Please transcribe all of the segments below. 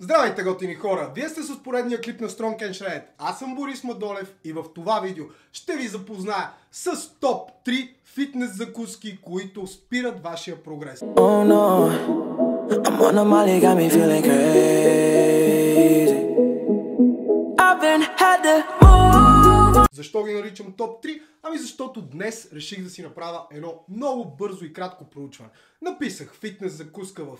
Здравейте, готини хора! Вие сте с поредния клип на Strong and Shred. Аз съм Борис Мадолев и в това видео ще ви запозная с топ 3 фитнес закуски, които спират вашия прогрес. Oh no, I'm on a molly, got me feeling crazy. I've been had to move. Защо ги наричам топ 3? Ами защото днес реших да си направя едно много бързо и кратко проучване. Написах фитнес закуска в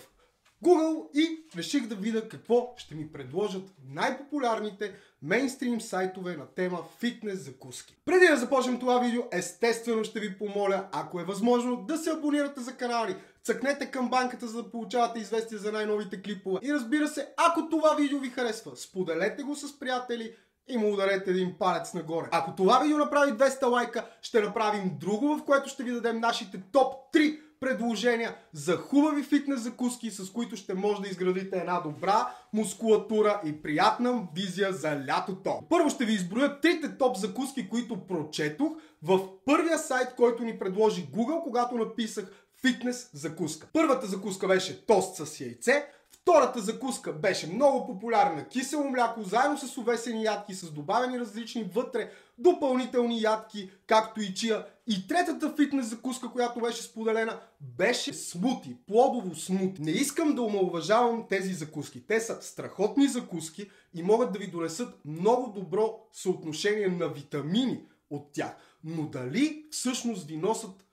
Google и реших да видя какво ще ми предложат най-популярните мейнстрим сайтове на тема фитнес закуски. Преди да започнем това видео, естествено ще ви помоля, ако е възможно, да се абонирате за канала ни. Цъкнете към банката, за да получавате известия за най-новите клипове. И разбира се, ако това видео ви харесва, споделете го с приятели, и му ударете един палец нагоре. Ако това видео направи 200 лайка, ще направим друго, в което ще ви дадем нашите топ 3 предложения за хубави фитнес закуски, с които ще може да изградите една добра мускулатура и приятна визия за лятото. Първо ще ви изброя трите топ закуски, които прочетох в първия сайт, който ни предложи Google, когато написах фитнес закуска. Първата закуска беше тост с яйце, Втората закуска беше много популярна кисело мляко, заедно с увесени ядки, с добавени различни вътре допълнителни ядки, както и чия. И третата фитнес закуска, която беше споделена, беше смути, плодово смути. Не искам да омалуважавам тези закуски. Те са страхотни закуски и могат да ви донесат много добро съотношение на витамини от тях. Но дали всъщност ви носят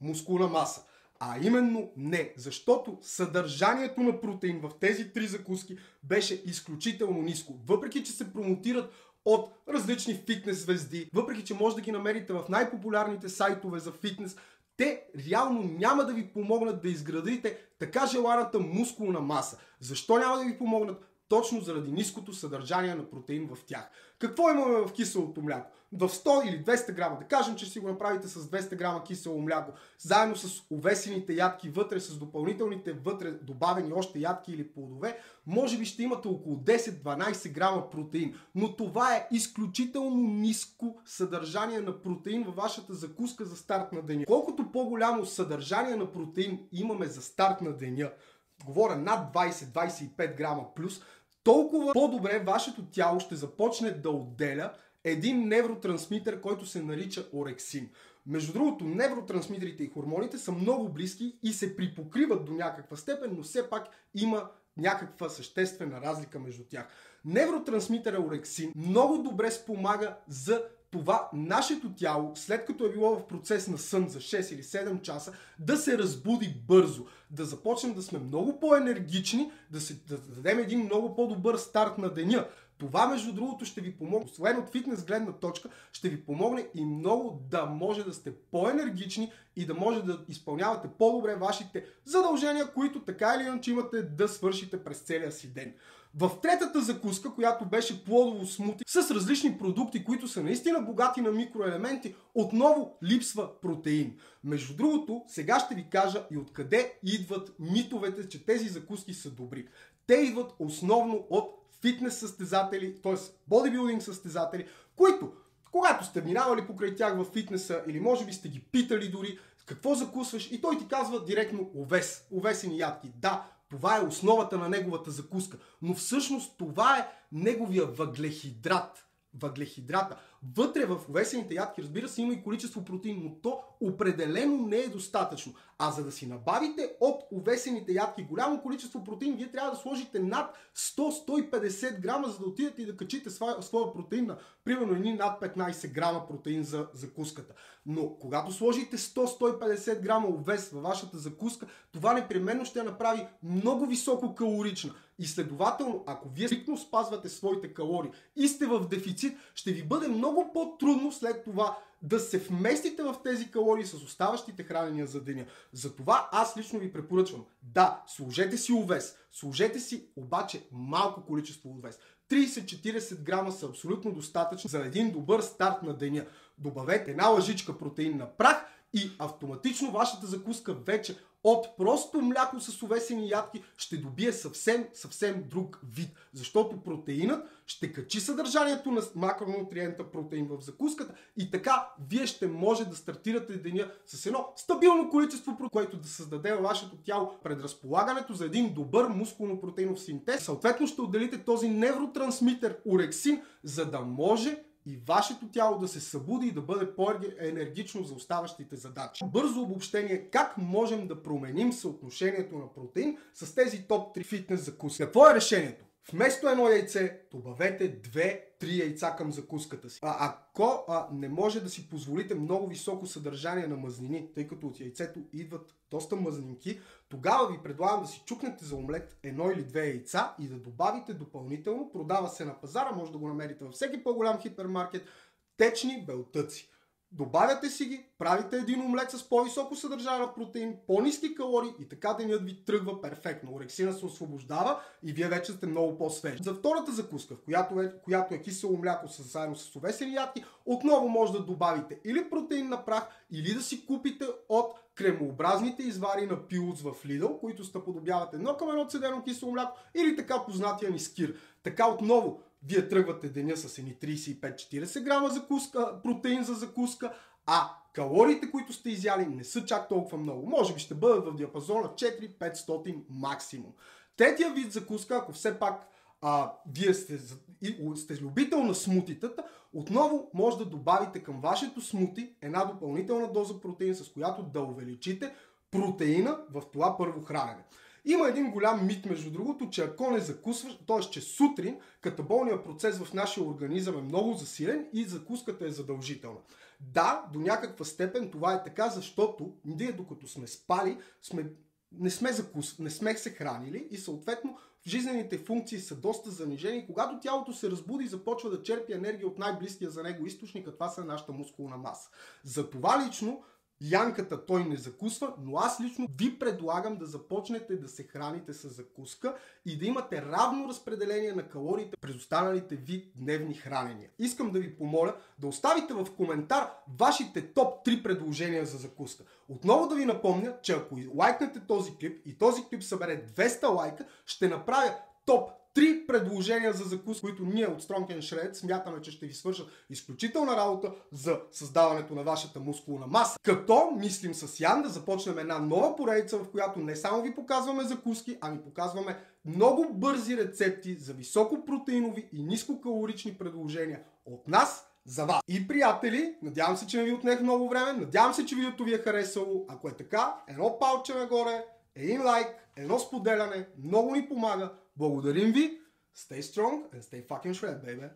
мускулна маса? А именно не, защото съдържанието на протеин в тези три закуски беше изключително ниско. Въпреки, че се промотират от различни фитнес звезди, въпреки, че може да ги намерите в най-популярните сайтове за фитнес, те реално няма да ви помогнат да изградите така желаната мускулна маса. Защо няма да ви помогнат? Точно заради ниското съдържание на протеин в тях. Какво имаме в киселото мляко? В 100 или 200 грама, да кажем, че си го направите с 200 грама кисело мляко, заедно с увесените ядки вътре, с допълнителните вътре добавени още ядки или плодове, може би ще имате около 10-12 грама протеин. Но това е изключително ниско съдържание на протеин във вашата закуска за старт на деня. Колкото по-голямо съдържание на протеин имаме за старт на деня, говоря над 20-25 грама плюс, толкова по-добре вашето тяло ще започне да отделя един невротрансмитър, който се нарича орексин. Между другото, невротрансмитерите и хормоните са много близки и се припокриват до някаква степен, но все пак има някаква съществена разлика между тях. Невротрансмитъра орексин много добре спомага за това нашето тяло, след като е било в процес на сън за 6 или 7 часа, да се разбуди бързо, да започнем да сме много по-енергични, да, се, да дадем един много по-добър старт на деня. Това, между другото, ще ви помогне, освен от фитнес гледна точка, ще ви помогне и много да може да сте по-енергични и да може да изпълнявате по-добре вашите задължения, които така или иначе имате да свършите през целия си ден. В третата закуска, която беше плодово смути с различни продукти, които са наистина богати на микроелементи, отново липсва протеин. Между другото, сега ще ви кажа и откъде идват митовете, че тези закуски са добри. Те идват основно от фитнес състезатели, т.е. бодибилдинг състезатели, които когато сте минавали покрай тях в фитнеса или може би сте ги питали дори какво закусваш и той ти казва директно овес, овесени ядки. Да, това е основата на неговата закуска. Но всъщност това е неговия въглехидрат. Въглехидрата. Вътре в увесените ядки, разбира се, има и количество протеин, но то определено не е достатъчно. А за да си набавите от увесените ядки голямо количество протеин, вие трябва да сложите над 100-150 грама, за да отидете и да качите своя, своя протеин на примерно едни над 15 грама протеин за закуската. Но когато сложите 100-150 грама овес във вашата закуска, това непременно ще я направи много високо калорична. И следователно, ако вие стрикно спазвате своите калории и сте в дефицит, ще ви бъде много по-трудно след това да се вместите в тези калории с оставащите хранения за деня. Затова аз лично ви препоръчвам. Да, сложете си овес, сложете си обаче малко количество овес. 30-40 грама са абсолютно достатъчни за един добър старт на деня. Добавете една лъжичка протеин на прах и автоматично вашата закуска вече от просто мляко с овесени ядки ще добие съвсем, съвсем друг вид. Защото протеинът ще качи съдържанието на макронутриента протеин в закуската и така вие ще може да стартирате деня с едно стабилно количество, което да създаде във вашето тяло предразполагането за един добър мускулно-протеинов синтез. Съответно ще отделите този невротрансмитер урексин, за да може и вашето тяло да се събуди и да бъде по-енергично за оставащите задачи. Бързо обобщение как можем да променим съотношението на протеин с тези топ 3 фитнес закуски. Какво е решението? Вместо едно яйце, добавете две-три яйца към закуската си. А ако а, не може да си позволите много високо съдържание на мазнини, тъй като от яйцето идват доста мазнинки, тогава ви предлагам да си чукнете за омлет едно или две яйца и да добавите допълнително, продава се на пазара, може да го намерите във всеки по-голям хипермаркет, течни белтъци. Добавяте си ги, правите един омлет с по-високо съдържание на протеин, по-низки калории и така денят ви тръгва перфектно. Орексина се освобождава и вие вече сте много по-свежи. За втората закуска, в която е, която е кисело мляко с, заедно с овесени ядки, отново може да добавите или протеин на прах, или да си купите от кремообразните извари на пилоц в Lidl, които стъподобяват едно към едно цедено кисело мляко, или така познатия ни скир. Така отново вие тръгвате деня с едни 35-40 грама закуска, протеин за закуска, а калориите, които сте изяли, не са чак толкова много. Може би ще бъдат в диапазона 4-500 максимум. Третия вид закуска, ако все пак а, вие сте, сте любител на смутитата, отново може да добавите към вашето смути една допълнителна доза протеин, с която да увеличите протеина в това първо хранене. Има един голям мит, между другото, че ако не закусваш, т.е. че сутрин катаболният процес в нашия организъм е много засилен и закуската е задължителна. Да, до някаква степен това е така, защото ние докато сме спали, сме, не, сме закус, не сме се хранили и съответно жизнените функции са доста занижени. Когато тялото се разбуди започва да черпи енергия от най-близкия за него източник, а това са нашата мускулна маса. За това лично Янката той не закусва, но аз лично ви предлагам да започнете да се храните с закуска и да имате равно разпределение на калориите през останалите ви дневни хранения. Искам да ви помоля да оставите в коментар вашите топ 3 предложения за закуска. Отново да ви напомня, че ако лайкнете този клип и този клип събере 200 лайка, ще направя топ три предложения за закус, които ние от Strong Shred смятаме, че ще ви свършат изключителна работа за създаването на вашата мускулна маса. Като мислим с Ян да започнем една нова поредица, в която не само ви показваме закуски, ами показваме много бързи рецепти за високопротеинови и нискокалорични предложения от нас за вас. И приятели, надявам се, че не ви отнех много време, надявам се, че видеото ви е харесало. Ако е така, едно палче нагоре, един лайк, едно споделяне, много ни помага. Благодарим ви. Stay strong and stay fucking shred, baby.